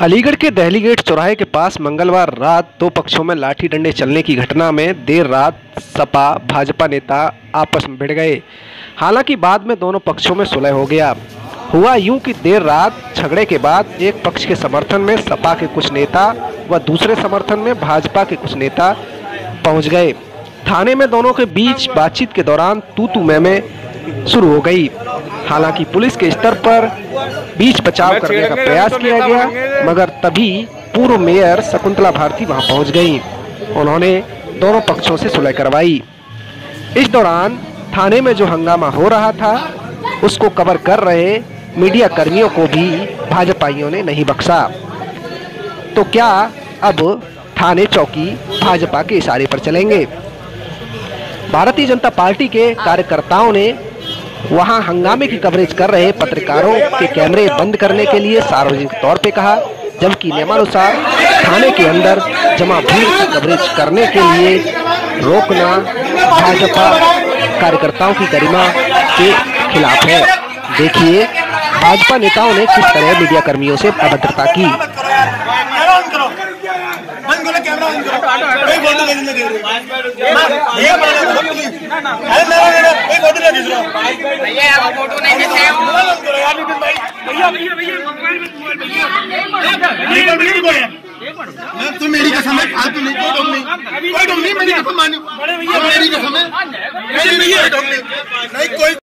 अलीगढ़ के दहली गेट चौराहे के पास मंगलवार रात दो पक्षों में लाठी डंडे चलने की घटना में देर रात सपा, भाजपा नेता आपस में भिड़ गए। हालाँकि बाद में दोनों पक्षों में सुलह हो गया। हुआ यूँ कि देर रात झगड़े के बाद एक पक्ष के समर्थन में सपा के कुछ नेता व दूसरे समर्थन में भाजपा के कुछ नेता पहुँच गए। थाने में दोनों के बीच बातचीत के दौरान तू तू मैं शुरू हो गई। हालाँकि पुलिस के स्तर पर बीच बचाव करने का प्रयास किया गया मगर तभी पूर्व मेयर शकुंतला भारती वहाँ पहुँच गई। उन्होंने दोनों पक्षों से सुलह करवाई। इस दौरान थाने में जो हंगामा हो रहा था उसको कवर कर रहे मीडिया कर्मियों को भी भाजपाइयों ने नहीं बख्शा। तो क्या अब थाने चौकी भाजपा के इशारे पर चलेंगे? भारतीय जनता पार्टी के कार्यकर्ताओं ने वहाँ हंगामे की कवरेज कर रहे पत्रकारों के कैमरे बंद करने के लिए सार्वजनिक तौर पे कहा, जबकि नियमानुसार थाने के अंदर जमा भीड़ की कवरेज करने के लिए रोकना भाजपा कार्यकर्ताओं की गरिमा के खिलाफ है। देखिए, भाजपा नेताओं ने किस तरह मीडिया कर्मियों से अभद्रता की भैया आप फ़ोटो नहीं खींचे हो तू मेरी कसम है फालतू नहीं कोई डोंग नहीं कोई डोंग नहीं मेरी कसम मानी मेरी कसम है मेरी नहीं कोई डोंग नहीं नहीं कोई